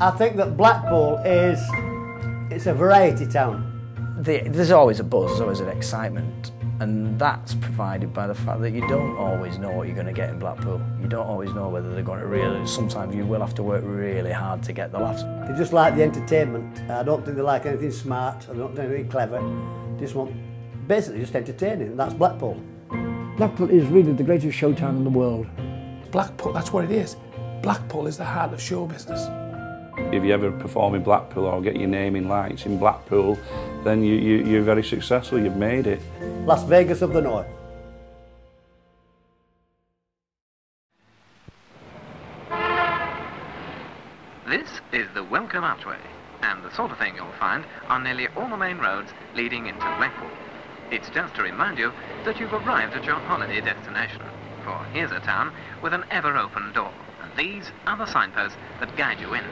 I think that Blackpool is it's a variety town. The, there's always a buzz, there's always an excitement, and that's provided by the fact that you don't always know what you're going to get in Blackpool. You don't always know whether they're going to really. Sometimes you will have to work really hard to get the laughs. They just like the entertainment. I don't think they like anything smart. I don't think anything clever. They just want basically just entertaining. And That's Blackpool. Blackpool is really the greatest show town in the world. Blackpool, that's what it is. Blackpool is the heart of show business. If you ever perform in Blackpool or get your name in lights in Blackpool, then you, you, you're very successful, you've made it. Las Vegas of the North. This is the Welcome Archway, and the sort of thing you'll find on nearly all the main roads leading into Blackpool. It's just to remind you that you've arrived at your holiday destination, for here's a town with an ever-open door, and these are the signposts that guide you in.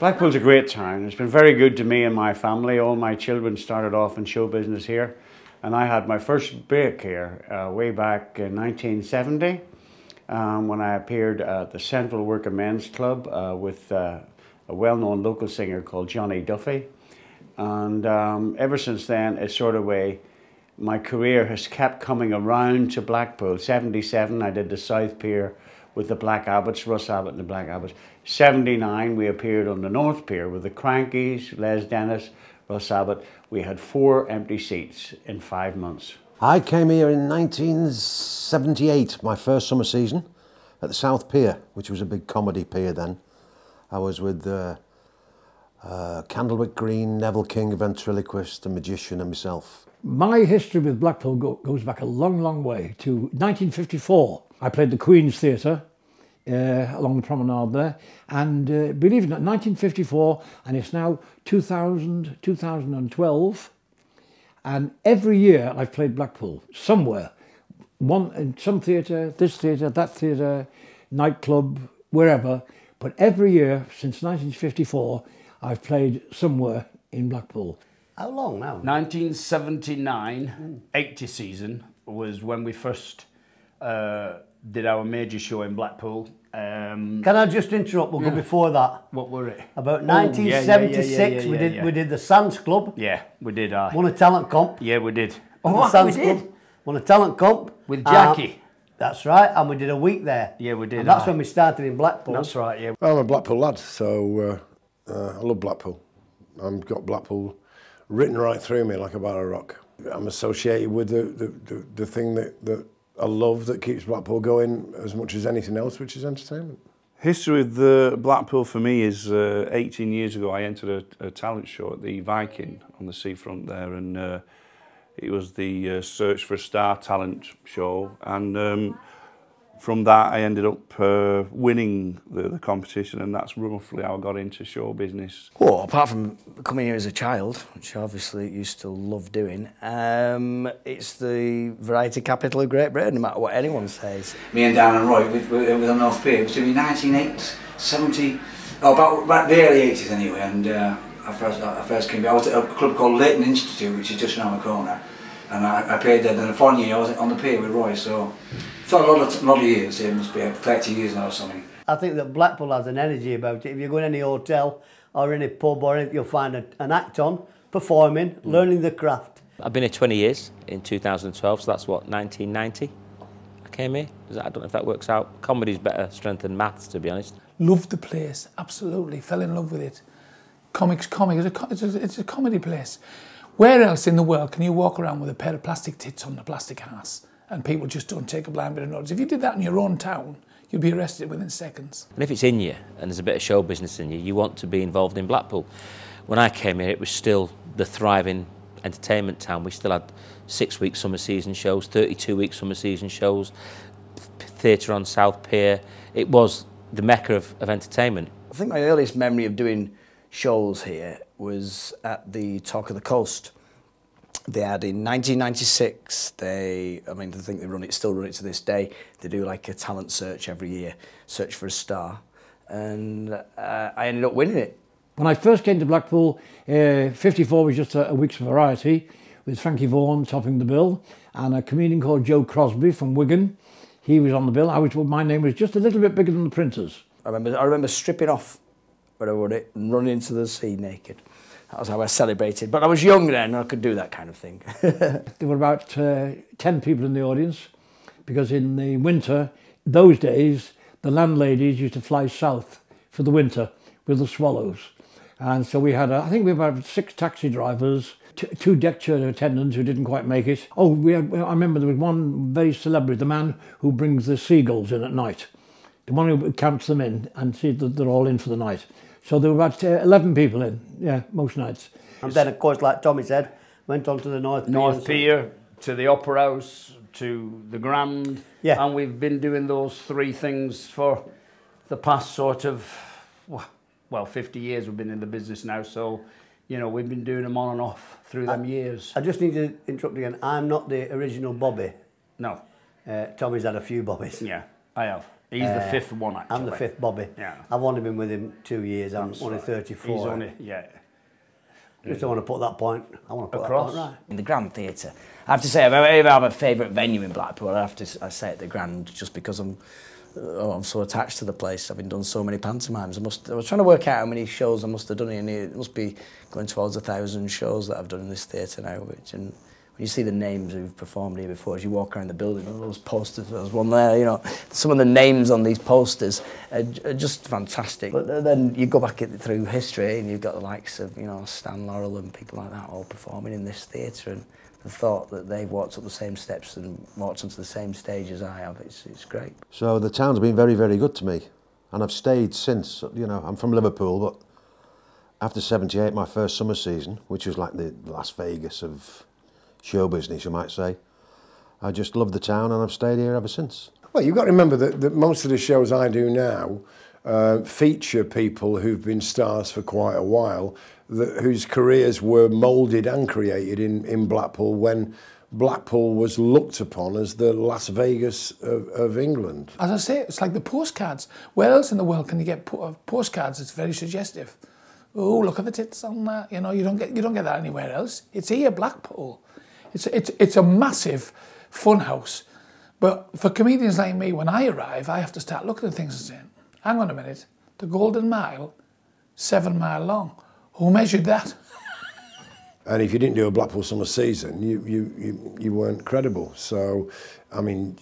Blackpool's a great town. It's been very good to me and my family. All my children started off in show business here, and I had my first break here uh, way back in 1970 um, when I appeared at the Central Working Men's Club uh, with uh, a well-known local singer called Johnny Duffy. And um, ever since then, it's sort of way my career has kept coming around to Blackpool. 77, I did the South Pier with the Black Abbots, Russ Abbott and the Black Abbots. 79, we appeared on the North Pier with the Krankies, Les Dennis, Russ Abbott. We had four empty seats in five months. I came here in 1978, my first summer season, at the South Pier, which was a big comedy pier then. I was with uh, uh, Candlewick Green, Neville King, ventriloquist, a magician, and myself. My history with Blackpool go, goes back a long, long way to 1954. I played the Queen's Theatre uh, along the promenade there, and uh, believe it or not, 1954, and it's now 2000, 2012, and every year I've played Blackpool somewhere, one in some theatre, this theatre, that theatre, nightclub, wherever. But every year since 1954, I've played somewhere in Blackpool. How long now? 1979, 80 season was when we first uh, did our major show in Blackpool. Um, Can I just interrupt? We'll Yeah. go before that. what were it? About Oh, yeah, yeah, yeah, 1976, we did we did the Sands Club, Yeah, we did. Uh, won a talent comp. yeah, we did. the Oh, we Sands did. Club, won a talent comp With Um, Jackie. that's right, and we did a week there. Yeah, we did, And that's aye. when we started in Blackpool. That's right. Yeah. Well, I'm a Blackpool lad, so uh, uh, I love Blackpool. I've got Blackpool written right through me like a bar of rock. I'm associated with the, the, the, the thing that, that I love that keeps Blackpool going as much as anything else, which is entertainment. History of the Blackpool for me is uh, 18 years ago I entered a, a talent show at the Viking on the seafront there and uh, it was the uh, Search for a Star talent show and um, from that, I ended up uh, winning the, the competition, and that's roughly how I got into show business. Well, apart from coming here as a child, which obviously used still love doing, um, it's the variety capital of Great Britain, no matter what anyone says. Me and Dan and Roy with, with, with on North Pier between 1970, oh, about, about the early 80s anyway, and uh, I, first, I first came here. I was at a club called Leighton Institute, which is just around the corner, and I, I played there. Then the following year, I was on the pier with Roy, so. Mm. So a lot of, a lot of years. It must be 30 years now or something. I think that Blackpool has an energy about it. If you go in any hotel or any pub or anything, you'll find a, an act on, performing, Mm. learning the craft. I've been here 20 years in 2012, so that's what, 1990? I came here. I don't know if that works out. Comedy's better strength than maths, to be honest. Loved the place, absolutely. Fell in love with it. Comics, comic, it's a, it's a, it's a comedy place. Where else in the world can you walk around with a pair of plastic tits on a plastic ass and people just don't take a blind bit of notice? If you did that in your own town, you'd be arrested within seconds. And if it's in you and there's a bit of show business in you, you want to be involved in Blackpool. When I came here, it was still the thriving entertainment town. We still had six week summer season shows, 32 week summer season shows, theatre on South Pier. It was the mecca of, of entertainment. I think my earliest memory of doing shows here was at the Talk of the Coast. They had in 1996, they, I mean, I think they run it, still run it to this day. They do like a talent search every year, search for a star. And uh, I ended up winning it. When I first came to Blackpool, uh, 54 was just a, a week's variety, with Frankie Vaughan topping the bill, and a comedian called Joe Crosby from Wigan. He was on the bill. I was, my name was just a little bit bigger than the printers. I remember, I remember stripping off when I won it and running into the sea naked. That was how I celebrated. But I was young then and I could do that kind of thing. there were about uh, 10 people in the audience because in the winter, those days, the landladies used to fly south for the winter with the swallows. And so we had, a, I think we had about six taxi drivers, two deck chair attendants who didn't quite make it. Oh, we had, I remember there was one very celebrity, the man who brings the seagulls in at night. The one who counts them in and sees that they're all in for the night. So there were about uh, 11 people in, yeah, most nights. And then, of course, like Tommy said, went on to the North Pier. North Pier, to the Opera House, to the Grand. Yeah. And we've been doing those three things for the past sort of, well, 50 years we've been in the business now. So, you know, we've been doing them on and off through them years. I just need to interrupt again. I'm not the original Bobby. No. Uh, Tommy's had a few Bobbies. Yeah, I have. He's the Uh, fifth one, actually. I'm the fifth Bobby. Yeah. I've only been with him two years. I'm That's only right. 34. He's only, yeah. Just don't want to put that point. I want to put Across. that point right. in the Grand Theatre. I have to say, if I ever have a favourite venue in Blackpool, I have to s- I say at the Grand just because I'm oh, I'm so attached to the place, having done so many pantomimes. I must. I was trying to work out how many shows I must have done in here. It must be going towards a thousand shows that I've done in this theatre now. Which and when you see the names who've performed here before, as you walk around the building, all those posters, there's one there, you know, some of the names on these posters are, are just fantastic. But then you go back through history and you've got the likes of, you know, Stan Laurel and people like that all performing in this theatre and the thought that they've walked up the same steps and walked onto the same stage as I have, it's, it's great. So the town's been very, very good to me. And I've stayed since, you know, I'm from Liverpool, but after 78, my first summer season, which was like the Las Vegas of show business, you might say, I just love the town and I've stayed here ever since. Well, you've got to remember that, that most of the shows I do now uh, feature people who've been stars for quite a while, that, whose careers were moulded and created in, in Blackpool when Blackpool was looked upon as the Las Vegas of, of England. As I say, it's like the postcards. Where else in the world can you get po- uh, postcards? It's very suggestive. Oh, look at the tits on that. You know, you don't get you don't get that anywhere else. It's here, Blackpool. It's it's it's a massive fun house. But for comedians like me, when I arrive, I have to start looking at things and saying, "Hang on a minute, the Golden Mile, seven mile long. Who measured that?" And if you didn't do a Blackpool summer season, you, you, you, you weren't credible. So, I mean,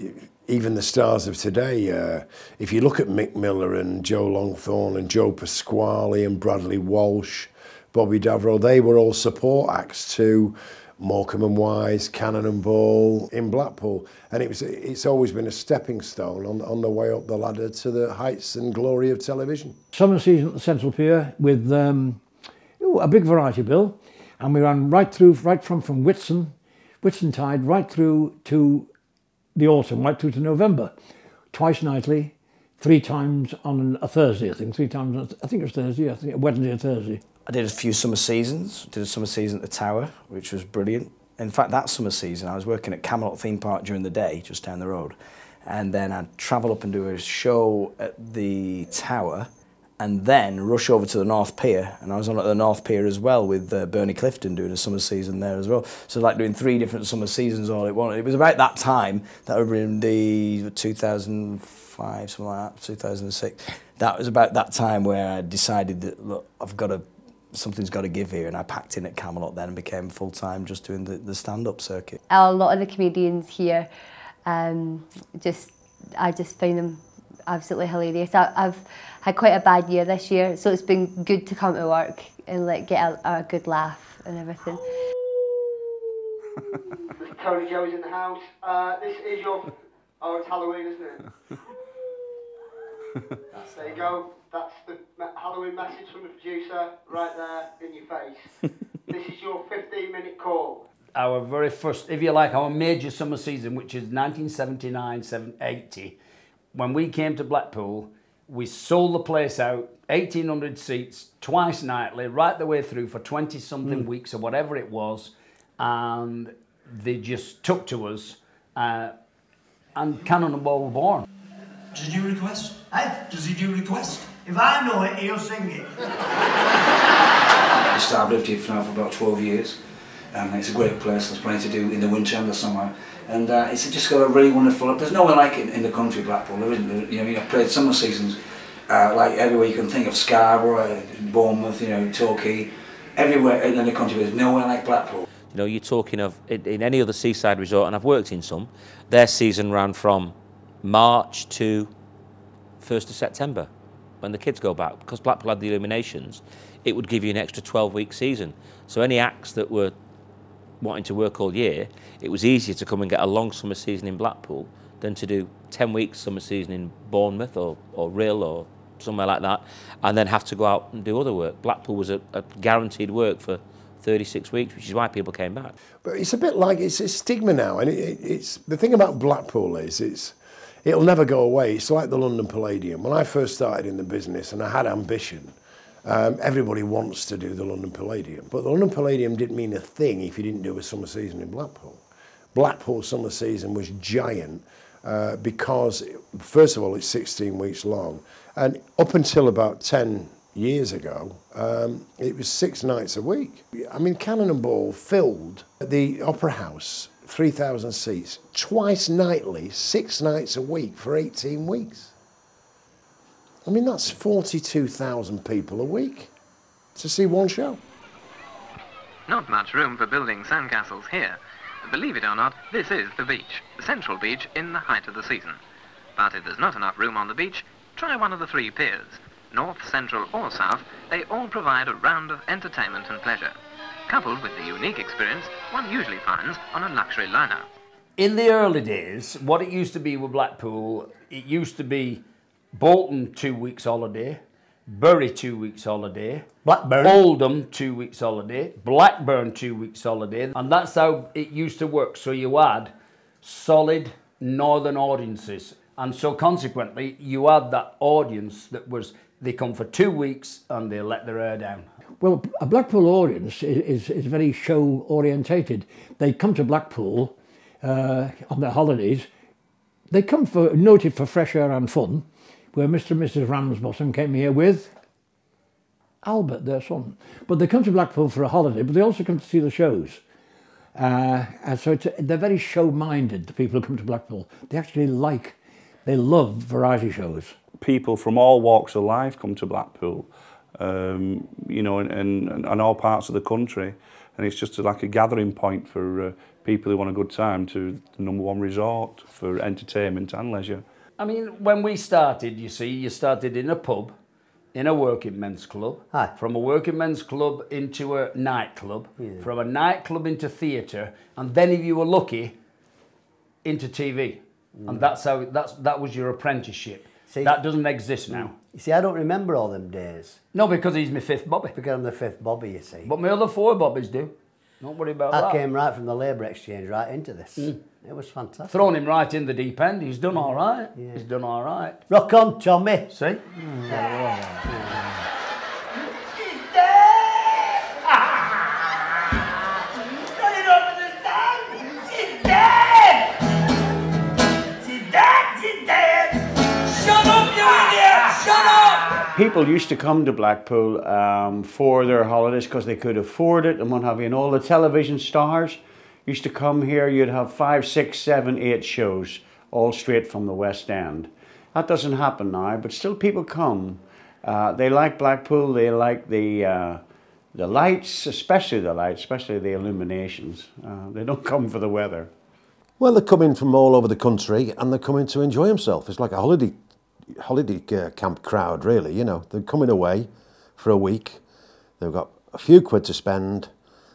even the stars of today, uh, if you look at Mick Miller and Joe Longthorne and Joe Pasquale and Bradley Walsh, Bobby Davro, they were all support acts to Morecambe and Wise, Cannon and Ball in Blackpool. And it was, it's always been a stepping stone on, on the way up the ladder to the heights and glory of television. Summer season at the Central Pier with um, ooh, a big variety bill. And we ran right through, right from, from Whitsun, Whitsuntide, right through to the autumn, right through to November. Twice nightly, three times on a Thursday, I think. Three times, I think it was Thursday, I think Wednesday or Thursday. I did a few summer seasons. Did a summer season at the Tower, which was brilliant. In fact, that summer season, I was working at Camelot Theme Park during the day, just down the road. And then I'd travel up and do a show at the Tower and then rush over to the North Pier. And I was on at the North Pier as well with uh, Bernie Clifton doing a summer season there as well. So like doing three different summer seasons all at once. It was about that time, that would have been the 2005, something like that, 2006. That was about that time where I decided that, look, I've got to something's got to give here and I packed in at Camelot then and became full-time just doing the, the stand-up circuit. A lot of the comedians here, um, just I just find them absolutely hilarious. I, I've had quite a bad year this year, so it's been good to come to work and like get a, a good laugh and everything. Tony Joe's in the house. Uh, this is your. Oh, it's Halloween, isn't it? there you go. That's the Halloween message from the producer right there in your face. this is your 15 minute call. Our very first, if you like, our major summer season, which is 1979 780, when we came to Blackpool, we sold the place out, 1,800 seats, twice nightly, right the way through for 20 something Mm. weeks or whatever it was. And they just took to us, uh, and Cannon and Ball were born. Did you request? requests? Eh? Does he do requests? If I know it, he'll sing it. I've lived here for now for about 12 years and it's a great place, there's plenty to do in the winter and the summer and uh, it's just got a really wonderful, there's nowhere like it in the country Blackpool, there isn't there, you know, I've played summer seasons uh, like everywhere you can think of Scarborough, Bournemouth, you know, Torquay, everywhere in the country. There's nowhere like Blackpool. You know, you're talking of in, in any other seaside resort, and I've worked in some. Their season ran from March to 1st of September when the kids go back because Blackpool had the illuminations. It would give you an extra 12 week season. So any acts that were wanting to work all year, it was easier to come and get a long summer season in Blackpool than to do 10 weeks summer season in Bournemouth or, or Rhyl or somewhere like that, and then have to go out and do other work. Blackpool was a, a guaranteed work for 36 weeks, which is why people came back. But it's a bit like it's a stigma now, and it, it, it's the thing about Blackpool is it's it'll never go away. It's like the London Palladium. When I first started in the business and I had ambition, um, everybody wants to do the London Palladium, but the London Palladium didn't mean a thing if you didn't do a summer season in Blackpool. Blackpool summer season was giant uh, because, first of all, it's 16 weeks long, and up until about 10 years ago, um, it was six nights a week. I mean, Cannonball filled the Opera House, 3,000 seats, twice nightly, six nights a week for 18 weeks. I mean, that's 42,000 people a week to see one show. Not much room for building sandcastles here. Believe it or not, this is the beach, the central beach in the height of the season. But if there's not enough room on the beach, try one of the three piers. North, Central or South, they all provide a round of entertainment and pleasure. Coupled with the unique experience one usually finds on a luxury liner. In the early days, what it used to be with Blackpool, it used to be Bolton two weeks holiday, Bury two weeks holiday, Blackburn, Oldham two weeks holiday, Blackburn two weeks holiday, and that's how it used to work. So you had solid northern audiences, and so consequently you had that audience that was they come for two weeks and they let their hair down. Well, a Blackpool audience is, is, is very show orientated. They come to Blackpool uh, on their holidays. They come for noted for fresh air and fun, where Mr. and Mrs. Ramsbottom came here with Albert, their son. But they come to Blackpool for a holiday, but they also come to see the shows. Uh, and so they're very show-minded, the people who come to Blackpool. They actually like, they love variety shows. People from all walks of life come to Blackpool, um, you know, and, and, and all parts of the country. And it's just like a gathering point for uh, people who want a good time to the number one resort for entertainment and leisure. I mean, when we started, you see, you started in a pub, in a working men's club, Aye. from a working men's club into a nightclub, Yeah. from a nightclub into theatre, and then if you were lucky, into TV. And that's how that's that was your apprenticeship. See- that doesn't exist now. You see, I don't remember all them days. No, because he's my fifth Bobby. Because I'm the fifth Bobby, you see. But my other four Bobbies do. Don't worry about I that. came right from the labour exchange right into this. Mm. It was fantastic. Thrown him right in the deep end. He's done all right. He's done all right. Rock on, Tommy. See? You People used to come to Blackpool um, for their holidays because they could afford it and what have you. And all the television stars used to come here. You'd have five, six, seven, eight shows, all straight from the West End. That doesn't happen now, but still people come. Uh, they like Blackpool. They like the uh, the lights, especially the lights, especially the illuminations. Uh, they don't come for the weather. Well, they're coming from all over the country and they're coming to enjoy themselves. It's like a holiday holiday uh, camp crowd, really. You know, they're coming away for a week. They've got a few quid to spend.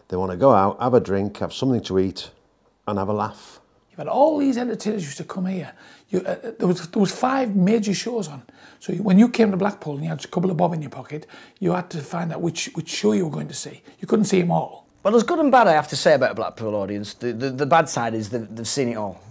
They want to go out, have a drink, have something to eat, and have a laugh. You've had all these entertainers used to come here. You, uh, uh, there was there was five major shows on. So you, when you came to Blackpool and you had a couple of bob in your pocket, you had to find out which which show you were going to see. You couldn't see them all. Well, there's good and bad, I have to say, about a Blackpool audience. The, the, the bad side is they've, they've seen it all.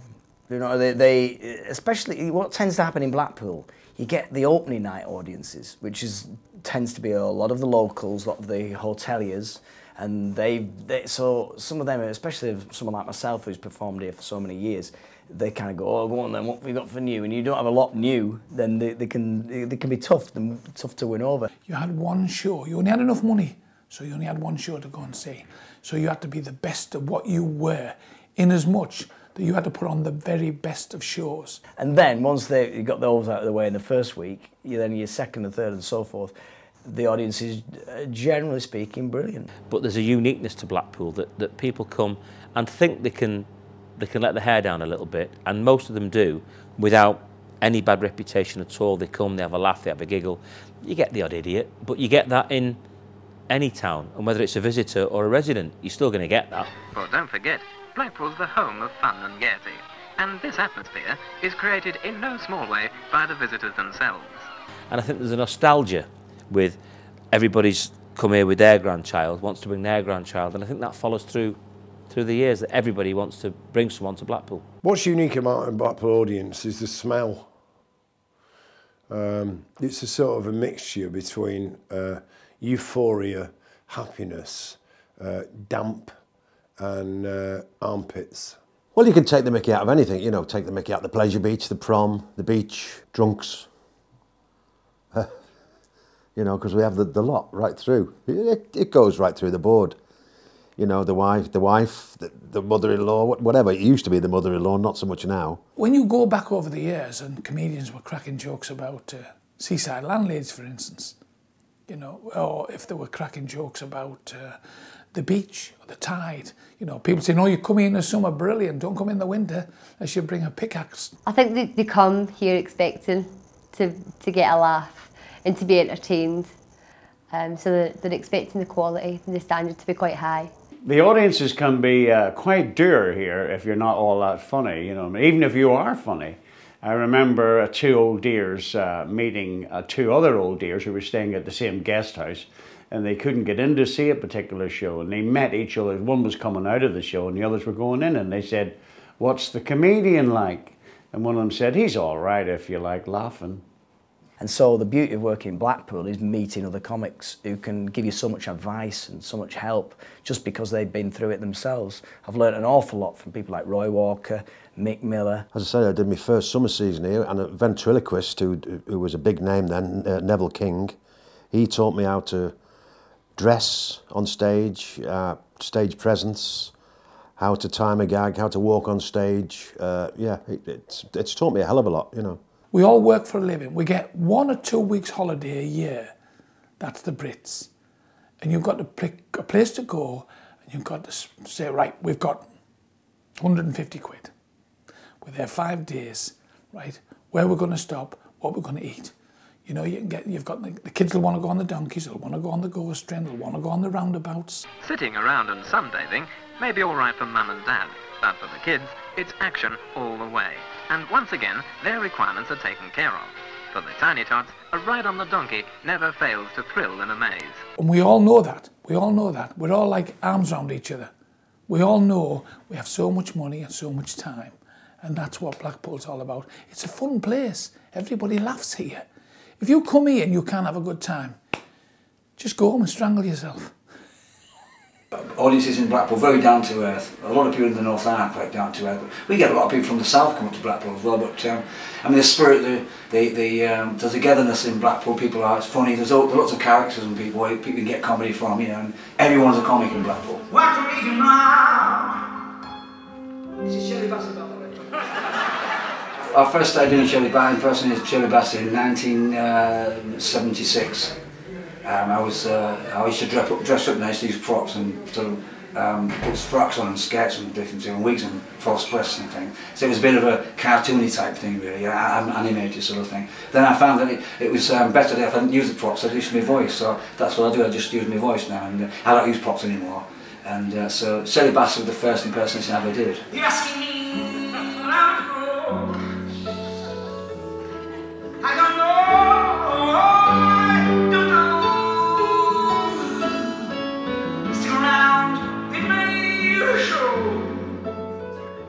You know, they, they, especially what tends to happen in Blackpool, you get the opening night audiences, which is tends to be a lot of the locals, a lot of the hoteliers, and they, they so some of them, especially someone like myself who's performed here for so many years, they kind of go, oh, go on then, what have we got for new? And you don't have a lot new, then they, they can they can be tough, tough to win over. You had one show. You only had enough money, so you only had one show to go and see. So you had to be the best of what you were, in as much that you had to put on the very best of shows. And then once they you got those out of the way in the first week, you then your second and third and so forth, the audience is uh, generally speaking brilliant. But there's a uniqueness to Blackpool that, that people come and think they can they can let the hair down a little bit, and most of them do without any bad reputation at all. They come, they have a laugh, they have a giggle. You get the odd idiot, but you get that in any town, and whether it's a visitor or a resident, you're still going to get that. For don't forget, Blackpool's the home of fun and gaiety, and this atmosphere is created in no small way by the visitors themselves. And I think there's a nostalgia with everybody's come here with their grandchild, wants to bring their grandchild, and I think that follows through through the years that everybody wants to bring someone to Blackpool. What's unique about a Blackpool audience is the smell. Um, it's a sort of a mixture between uh, euphoria, happiness, uh, damp, and uh, armpits. Well, you can take the mickey out of anything, you know, take the mickey out of the pleasure beach, the prom, the beach, drunks. you know, because we have the, the lot right through. It, it goes right through the board. You know, the wife, the wife, the, the mother-in-law, whatever. It used to be the mother-in-law, not so much now. When you go back over the years and comedians were cracking jokes about uh, seaside landladies, for instance, you know, or if they were cracking jokes about uh, the beach or the tide, you know, people say, no, you come in the summer, brilliant, don't come in the winter unless you bring a pickaxe. I think they, they come here expecting to, to get a laugh and to be entertained. Um, so they're, they're expecting the quality and the standard to be quite high. The audiences can be uh, quite dear here if you're not all that funny, you know, even if you are funny. I remember uh, two old dears uh, meeting uh, two other old dears who were staying at the same guest house and they couldn't get in to see a particular show and they met each other. One was coming out of the show and the others were going in and they said, what's the comedian like? And one of them said, he's all right if you like laughing. And so the beauty of working in Blackpool is meeting other comics who can give you so much advice and so much help just because they've been through it themselves. I've learned an awful lot from people like Roy Walker, Mick Miller. As I say, I did my first summer season here, and a ventriloquist, who, who was a big name then, uh, Neville King, he taught me how to dress on stage, uh, stage presence, how to time a gag, how to walk on stage. Uh, yeah, it, it's, it's taught me a hell of a lot, you know. We all work for a living. We get one or two weeks holiday a year. That's the Brits. And you've got to pick a place to go and you've got to say, right, we've got 150 quid. We're there five days, right? Where we're going to stop, what we're going to eat. You know, you can get, you've got the, the kids will want to go on the donkeys, they'll want to go on the ghost train, they'll want to go on the roundabouts. Sitting around and sunbathing may be all right for mum and dad, but for the kids, it's action all the way. And once again, their requirements are taken care of. For the tiny tots, a ride on the donkey never fails to thrill and amaze. And we all know that. We all know that. We're all like arms around each other. We all know we have so much money and so much time. And that's what Blackpool's all about. It's a fun place. Everybody laughs here. If you come here and you can't have a good time, just go home and strangle yourself. Audiences in Blackpool very down to earth. A lot of people in the north are quite down to earth. We get a lot of people from the south come up to Blackpool as well. But um, I mean, the spirit, the the the, um, the togetherness in Blackpool. People are. It's funny. There's, all, there's lots of characters and people where people can get comedy from. You know, and everyone's a comic in Blackpool. What to make him laugh? This is Shirley Bassey, by the way. I first started doing Shirley Bassey, impersonating Shirley Bassey in 1976. Um, I was uh, I used to dress up, dress up I use props and sort of um, put frocks on and skirts and different things, and wigs and false breasts and things. So it was a bit of a cartoony type thing really, an animated sort of thing. Then I found that it, it was um, better if I didn't use the props, I'd use my voice. So that's what I do, I just use my voice now and uh, I don't use props anymore. And uh, so Shirley Bassey was the first impersonation I ever did. You're asking me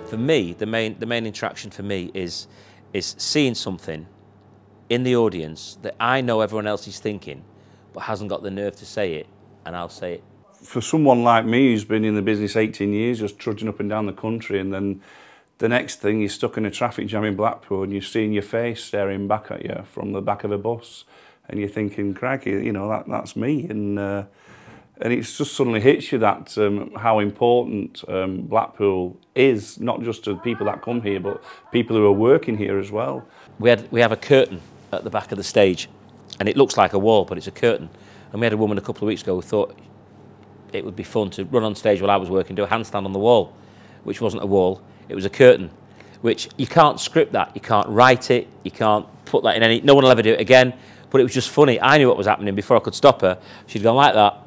For me, the main the main interaction for me is is seeing something in the audience that I know everyone else is thinking, but hasn't got the nerve to say it, and I'll say it. For someone like me who's been in the business 18 years, just trudging up and down the country, and then the next thing you're stuck in a traffic jam in Blackpool and you're seeing your face staring back at you from the back of a bus, and you're thinking, crikey, you know, that, that's me. And uh, and it just suddenly hits you that um, how important um, Blackpool is, not just to the people that come here, but people who are working here as well. We, had, we have a curtain at the back of the stage, and it looks like a wall, but it's a curtain. And we had a woman a couple of weeks ago who thought it would be fun to run on stage while I was working, do a handstand on the wall, which wasn't a wall, it was a curtain, which you can't script that, you can't write it, you can't put that in any, no one will ever do it again, but it was just funny. I knew what was happening before I could stop her. She'd gone like that,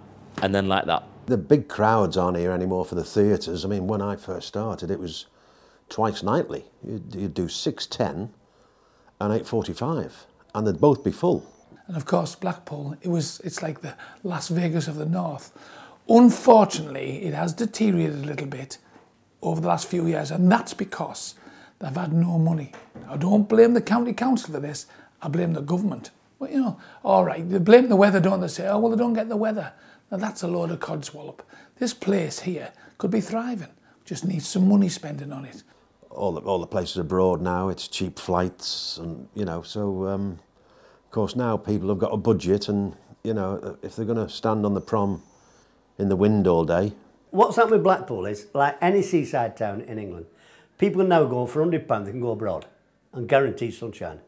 and then like that. The big crowds aren't here anymore for the theatres. I mean, when I first started, it was twice nightly. You'd, you'd do 6.10 and 8.45, and they'd both be full. And of course, Blackpool, it was, it's like the Las Vegas of the North. Unfortunately, it has deteriorated a little bit over the last few years, and that's because they've had no money. I don't blame the county council for this, I blame the government. Well, you know, all right, they blame the weather, don't they? Say, oh, well, they don't get the weather. Now, that's a load of codswallop. This place here could be thriving, just needs some money spending on it. All the, all the places abroad now, it's cheap flights, and, you know, so, um, of course, now people have got a budget, and, you know, if they're going to stand on the prom in the wind all day, What's happened with Blackpool is, like any seaside town in England, people can now go for £100, they can go abroad and guarantee sunshine.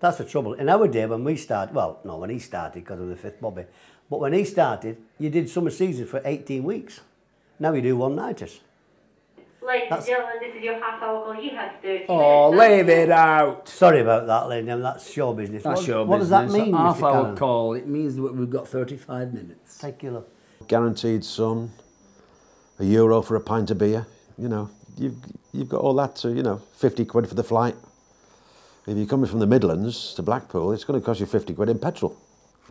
That's the trouble. In our day, when we started, well, no, when he started because of the fifth Bobby, but when he started, you did summer season for 18 weeks. Now you do one-nighters. Ladies That's- and gentlemen, this is your half hour call. You have 30 Oh, leave it out. Sorry about that, lady. That's show business. That's what, your what does that mean, Half Mr. hour Cannon? call. It means that we've got 35 minutes. Thank you, love. guaranteed sun, a euro for a pint of beer, you know, you've, you've got all that to, you know, 50 quid for the flight. If you're coming from the Midlands to Blackpool, it's going to cost you 50 quid in petrol.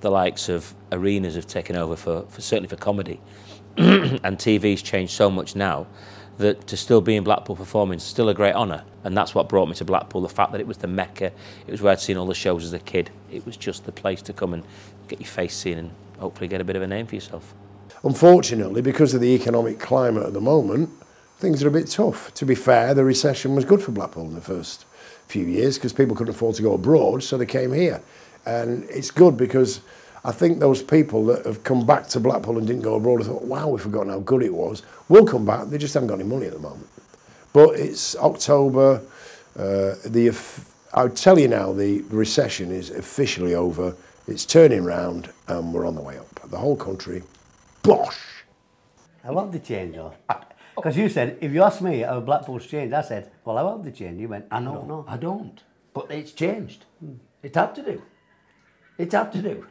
the likes of arenas have taken over for, for certainly for comedy and TV's changed so much now that to still be in Blackpool performing is still a great honour and that's what brought me to Blackpool the fact that it was the mecca it was where I'd seen all the shows as a kid it was just the place to come and get your face seen and hopefully get a bit of a name for yourself Unfortunately, because of the economic climate at the moment, things are a bit tough. To be fair, the recession was good for Blackpool in the first few years because people couldn't afford to go abroad, so they came here. And it's good because I think those people that have come back to Blackpool and didn't go abroad have thought, wow, we've forgotten how good it was, will come back. They just haven't got any money at the moment. But it's October. Uh, the I'll tell you now, the recession is officially over. It's turning round and we're on the way up. The whole country, bosh. I love the change, though. Because you said, if you ask me how Blackpool's changed, I said, well, I love the change. You went, I I know, don't know. I don't. But it's changed. It had to do. It had to do.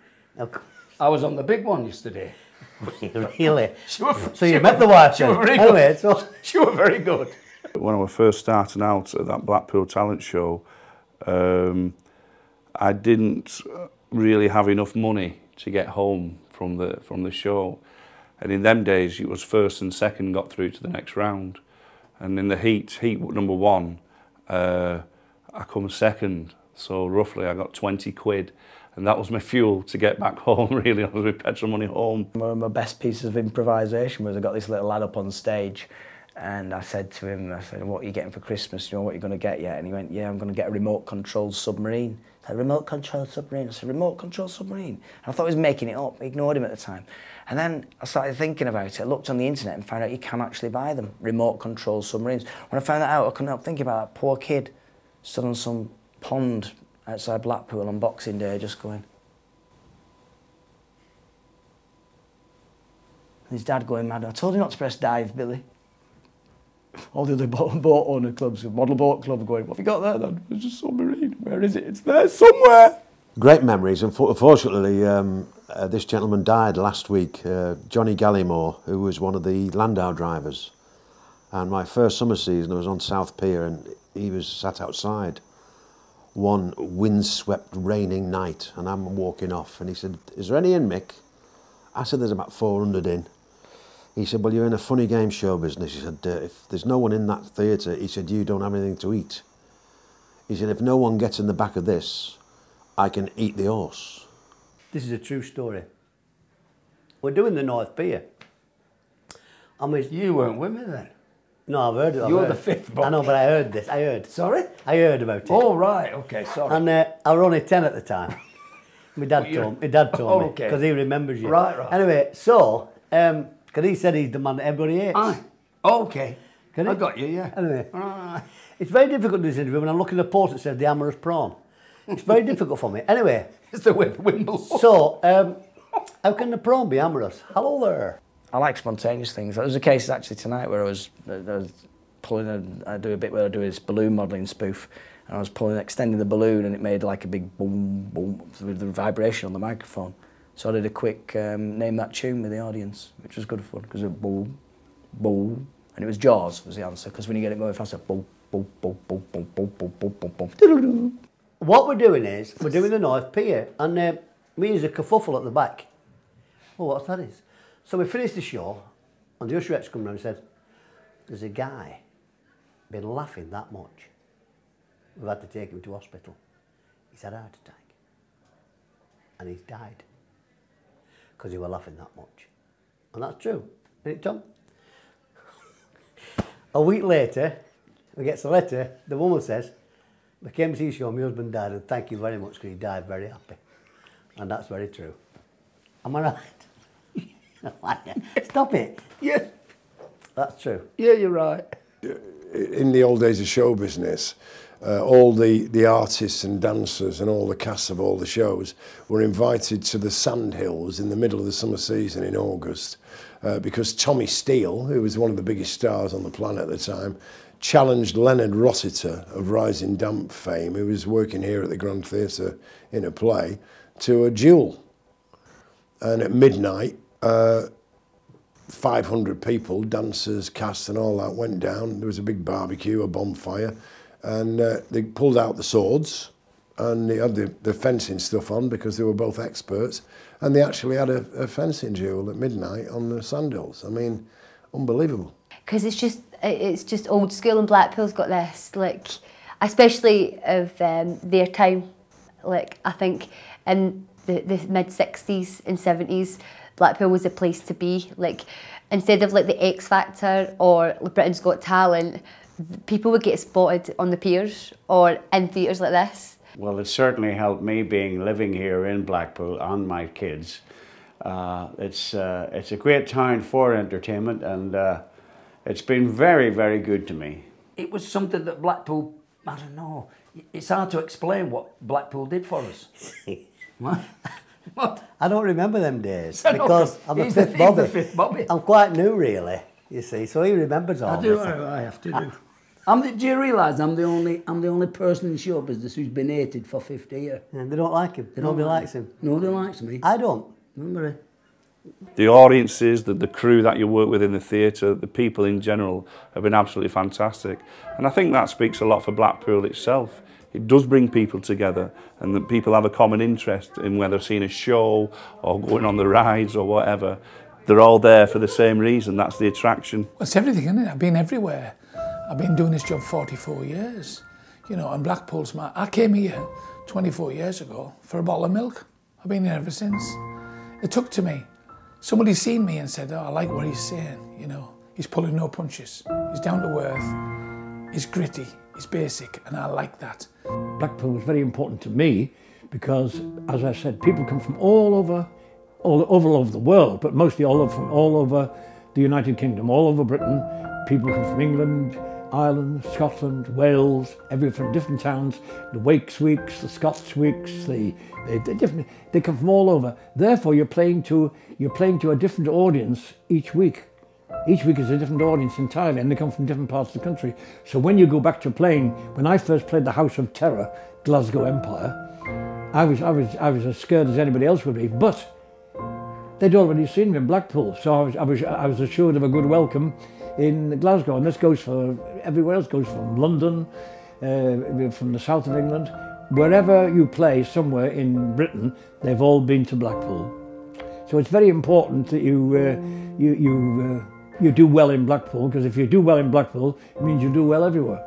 I was on the big one yesterday. really? She were- So you she met the wife She then? were very Anyway, good. so- She were very good. When I was first starting out at that Blackpool talent show, um, I didn't really have enough money to get home from the from the show, and in them days it was first and second got through to the next round, and in the heat heat number one, uh, I come second, so roughly I got twenty quid. And that was my fuel to get back home, really. I was with petrol money home. One of my best pieces of improvisation was I got this little lad up on stage and I said to him, I said, what are you getting for Christmas? Do you know what you're going to get yet? And he went, yeah, I'm going to get a remote controlled submarine. I said, remote controlled submarine? I said, remote controlled submarine? And I thought he was making it up. I ignored him at the time. And then I started thinking about it. I looked on the internet and found out you can actually buy them, remote control submarines. When I found that out, I couldn't help thinking about that poor kid stood on some pond outside Blackpool on Boxing Day just going, And his dad going mad. I told you not to press dive, Billy. All the other boat, boat owner clubs, model boat club, going, What have you got there, then? It's a submarine. Where is it? It's there somewhere. Great memories. Unfo- Unfortunately, um, uh, this gentleman died last week, uh, Johnny Gallimore, who was one of the Landau drivers. And my first summer season, I was on South Pier and he was sat outside one windswept, raining night, and I'm walking off. And he said, Is there any in, Mick? I said, There's about 400 in. He said, Well, you're in a funny game show business. He said, uh, If there's no one in that theatre, he said, You don't have anything to eat. He said, If no one gets in the back of this, I can eat the horse. This is a true story. We're doing the North Pier. I mean, you weren't with me then. No, I've heard it. I've You're heard. the fifth I know, but I heard this. I heard. Sorry? I heard about it. Oh, right. Okay, sorry. And uh, I were only 10 at the time. My dad told, my dad told Oh, me okay. because he remembers you. Right, right. Anyway, so um, because he said he's the man that everybody hates. Aye. Okay. Can I got you, yeah. Anyway, Right. it's very difficult to do this interview when I'm looking at a post that says the amorous prawn. It's very difficult for me. Anyway, It's the whip wimble. so um, how can the prawn be amorous? Hello there. I like spontaneous things. There was a case actually tonight where I was, I was pulling, a, I do a bit where I do this balloon modelling spoof, and I was pulling, extending the balloon, and it made like a big boom, boom, with the vibration on the microphone. So I did a quick um, name that tune with the audience, which was good fun because it boom, boom, and it was Jaws was the answer because when you get it going faster, boom, boom, boom, boom, boom, boom, boom, boom, boom, boom, boom. What we're doing is we're doing the North Pier, and uh, we use a kerfuffle at the back. Oh, what's that is? So we finished the show, and the usherettes come round and said, "There's a guy been laughing that much. We've had to take him to hospital. He's had a heart attack, and he's died because he was laughing that much." And that's true, isn't it, Tom? a week later, we get a letter. The woman says, I came to see show, my husband died, and thank you very much because he died very happy. And that's very true. Am I right? Stop it. Yeah. That's true. Yeah, you're right. In the old days of show business, uh, all the, the artists and dancers and all the cast of all the shows were invited to the Sandhills in the middle of the summer season in August uh, because Tommy Steele, who was one of the biggest stars on the planet at the time, challenged Leonard Rossiter of Rising Damp fame, who was working here at the Grand Theatre in a play, to a duel. And at midnight, uh, 500 people, dancers, cast, and all that went down. There was a big barbecue, a bonfire, and uh, they pulled out the swords and they had the, the fencing stuff on because they were both experts. And they actually had a, a fencing duel at midnight on the Sandhills. I mean, unbelievable. because it's just it's just old school and Blackpool's got this like especially of um, their time. Like I think in the, the mid 60s and 70s Blackpool was a place to be. Like instead of like the X Factor or Britain's Got Talent people would get spotted on the piers or in theatres like this. Well, it certainly helped me being living here in Blackpool and my kids. Uh, it's uh, it's a great town for entertainment, and uh, it's been very very good to me. It was something that Blackpool, I don't know, it's hard to explain what Blackpool did for us. what? What? I don't remember them days because I'm the he's the- fifth he's Bobby. the fifth Bobby. I'm quite new, really. You see, so he remembers all I do. this. I, I have to do. I'm the, do you realise I'm the only I'm the only person in show business who's been hated for 50 years? And they don't like him. They don't Nobody like likes him. Nobody likes me. I don't. Remember it? The audiences, the, the crew that you work with in the theatre, the people in general have been absolutely fantastic. And I think that speaks a lot for Blackpool itself. It does bring people together and that people have a common interest in whether seeing a show or going on the rides or whatever. They're all there for the same reason. That's the attraction. It's everything, isn't it? I've been everywhere. I've been doing this job 44 years. You know, and Blackpool's my... I came here 24 years ago for a bottle of milk. I've been here ever since. It took to me. Somebody seen me and said, oh, I like what he's saying, you know. He's pulling no punches. He's down to earth. He's gritty. He's basic. And I like that. Blackpool was very important to me because, as I said, people come from all over, all, all over the world, but mostly all over, from all over the United Kingdom, all over Britain. People come from England, Ireland, Scotland, Wales, everywhere from different towns. The Wakes Weeks, the Scots Weeks, the different. They come from all over. Therefore, you're playing to you're playing to a different audience each week. Each week is a different audience entirely, and they come from different parts of the country. So when you go back to playing, when I first played the House of Terror, Glasgow Empire, I was I was I was as scared as anybody else would be, but they'd already seen me in Blackpool, so I was I was I was assured of a good welcome in Glasgow, and this goes for everywhere else. Goes from London, uh, from the south of England, wherever you play somewhere in Britain, they've all been to Blackpool. So it's very important that you uh, you you uh, you do well in Blackpool because if you do well in Blackpool, it means you do well everywhere.